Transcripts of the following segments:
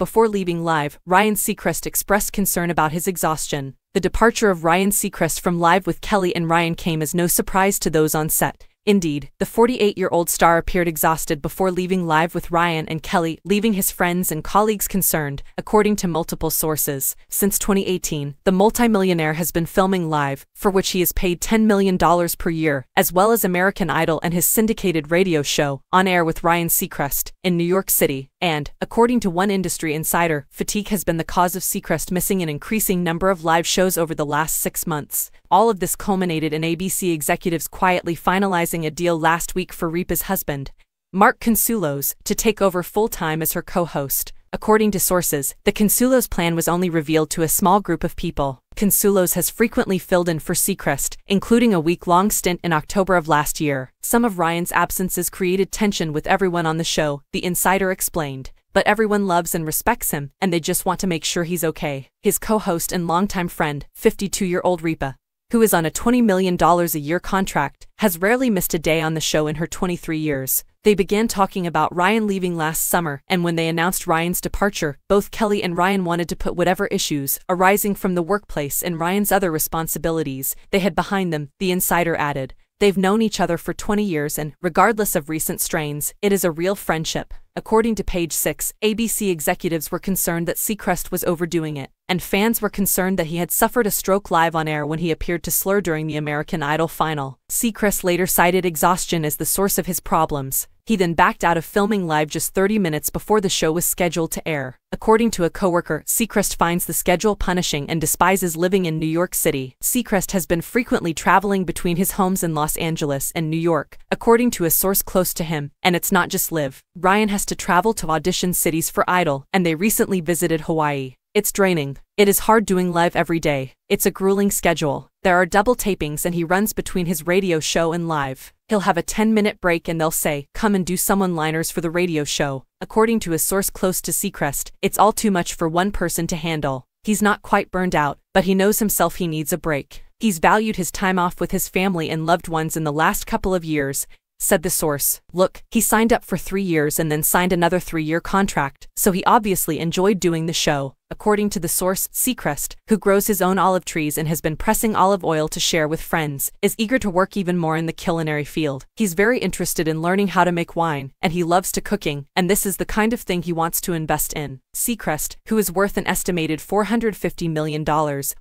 before leaving live, Ryan Seacrest expressed concern about his exhaustion. The departure of Ryan Seacrest from Live with Kelly and Ryan came as no surprise to those on set. Indeed, the 48 year old star appeared exhausted before leaving live with Ryan and Kelly, leaving his friends and colleagues concerned, according to multiple sources. Since 2018, the multimillionaire has been filming live, for which he is paid $10 million per year, as well as American Idol and his syndicated radio show, On Air with Ryan Seacrest, in New York City. And, according to one industry insider, fatigue has been the cause of Seacrest missing an increasing number of live shows over the last six months. All of this culminated in ABC executives quietly finalizing a deal last week for Ripa's husband, Mark Consuelos, to take over full time as her co host. According to sources, the Consuelos plan was only revealed to a small group of people. Consuelos has frequently filled in for Seacrest, including a week long stint in October of last year. Some of Ryan's absences created tension with everyone on the show, the insider explained but everyone loves and respects him, and they just want to make sure he's okay. His co-host and longtime friend, 52-year-old Ripa, who is on a $20 million a year contract, has rarely missed a day on the show in her 23 years. They began talking about Ryan leaving last summer, and when they announced Ryan's departure, both Kelly and Ryan wanted to put whatever issues arising from the workplace and Ryan's other responsibilities they had behind them, the insider added. They've known each other for 20 years and, regardless of recent strains, it is a real friendship. According to page 6, ABC executives were concerned that Seacrest was overdoing it, and fans were concerned that he had suffered a stroke live on air when he appeared to slur during the American Idol final. Seacrest later cited exhaustion as the source of his problems. He then backed out of filming live just 30 minutes before the show was scheduled to air. According to a coworker, Seacrest finds the schedule punishing and despises living in New York City. Seacrest has been frequently traveling between his homes in Los Angeles and New York, according to a source close to him, and it's not just live. Ryan has to travel to audition cities for Idol, and they recently visited Hawaii. It's draining. It is hard doing live every day. It's a grueling schedule. There are double tapings and he runs between his radio show and live. He'll have a 10 minute break and they'll say, come and do some one liners for the radio show. According to a source close to Seacrest, it's all too much for one person to handle. He's not quite burned out, but he knows himself he needs a break. He's valued his time off with his family and loved ones in the last couple of years, said the source. Look, he signed up for three years and then signed another three-year contract, so he obviously enjoyed doing the show. According to the source, Seacrest, who grows his own olive trees and has been pressing olive oil to share with friends, is eager to work even more in the culinary field. He's very interested in learning how to make wine, and he loves to cooking, and this is the kind of thing he wants to invest in. Seacrest, who is worth an estimated $450 million,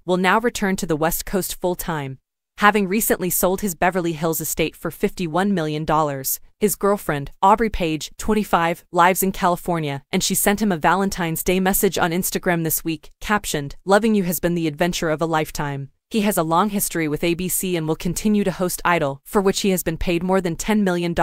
will now return to the West Coast full-time, having recently sold his Beverly Hills estate for $51 million. His girlfriend, Aubrey Paige, 25, lives in California, and she sent him a Valentine's Day message on Instagram this week, captioned, Loving you has been the adventure of a lifetime. He has a long history with ABC and will continue to host Idol, for which he has been paid more than $10 million,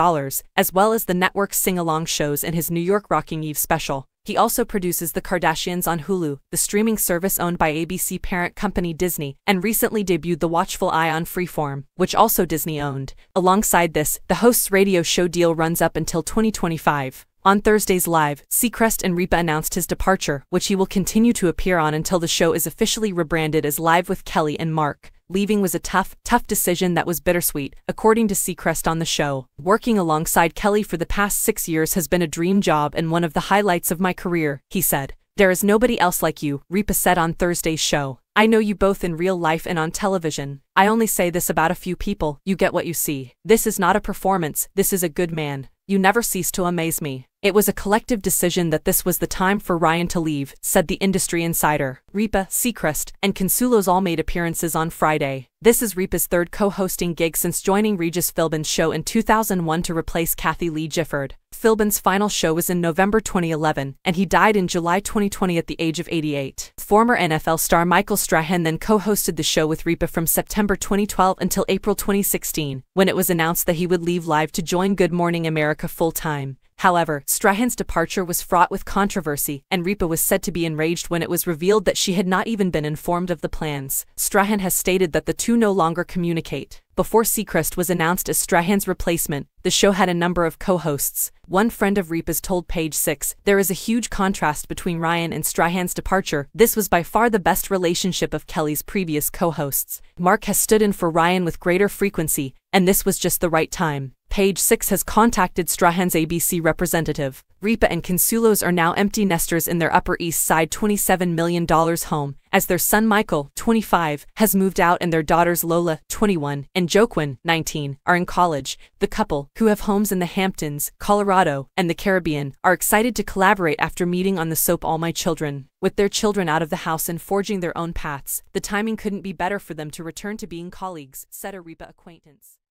as well as the network's sing-along shows and his New Year's Rockin' Eve special. He also produces The Kardashians on Hulu, the streaming service owned by ABC parent company Disney, and recently debuted The Watchful Eye on Freeform, which also Disney owned. Alongside this, the host's radio show deal runs up until 2025. On Thursday's Live, Seacrest and Ripa announced his departure, which he will continue to appear on until the show is officially rebranded as Live with Kelly and Mark leaving was a tough, tough decision that was bittersweet, according to Seacrest on the show. Working alongside Kelly for the past six years has been a dream job and one of the highlights of my career, he said. There is nobody else like you, Ripa said on Thursday's show. I know you both in real life and on television. I only say this about a few people, you get what you see. This is not a performance, this is a good man. You never cease to amaze me. It was a collective decision that this was the time for Ryan to leave, said the industry insider. Ripa, Seacrest, and Consuelos all made appearances on Friday. This is Ripa's third co-hosting gig since joining Regis Philbin's show in 2001 to replace Kathie Lee Gifford. Philbin's final show was in November 2011, and he died in July 2020 at the age of 88. Former NFL star Michael Strahan then co-hosted the show with Ripa from September 2012 until April 2016, when it was announced that he would leave live to join Good Morning America full-time. However, Strahan's departure was fraught with controversy, and Ripa was said to be enraged when it was revealed that she had not even been informed of the plans. Strahan has stated that the two no longer communicate. Before Seacrest was announced as Strahan's replacement, the show had a number of co-hosts. One friend of Ripa's told Page 6, there is a huge contrast between Ryan and Strahan's departure. This was by far the best relationship of Kelly's previous co-hosts. Mark has stood in for Ryan with greater frequency, and this was just the right time. Page 6 has contacted Strahan's ABC representative. Ripa and Consuelos are now empty nesters in their Upper East Side $27 million home, as their son Michael, 25, has moved out and their daughters Lola, 21, and Joaquin, 19, are in college. The couple, who have homes in the Hamptons, Colorado, and the Caribbean, are excited to collaborate after meeting on the soap All My Children. With their children out of the house and forging their own paths, the timing couldn't be better for them to return to being colleagues, said a Ripa acquaintance.